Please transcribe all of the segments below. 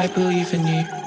I believe in you.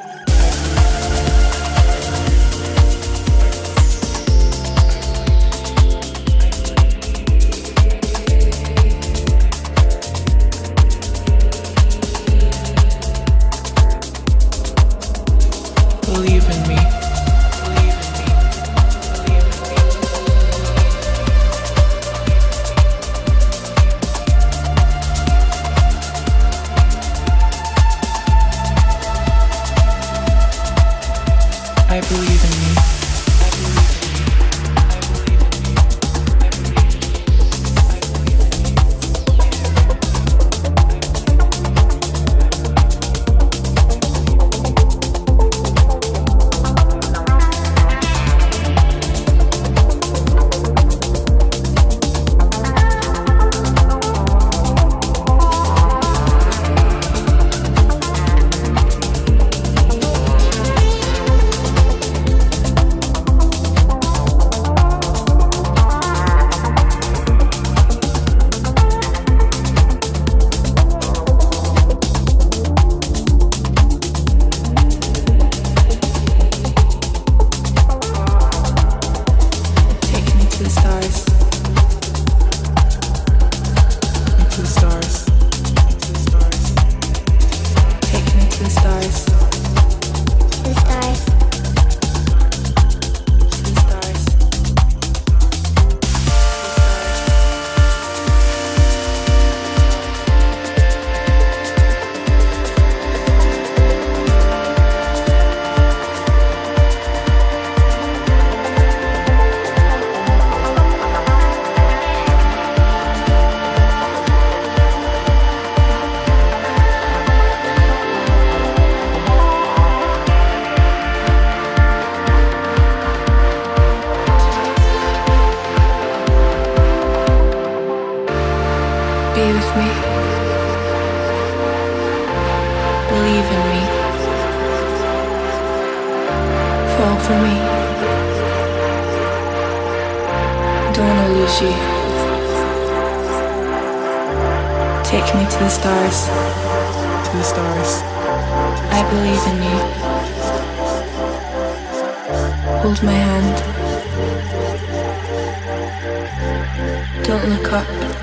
Be with me. Believe in me. Fall for me. Don't wanna lose you. Take me to the stars. To the stars. I believe in you. Hold my hand. Don't look up.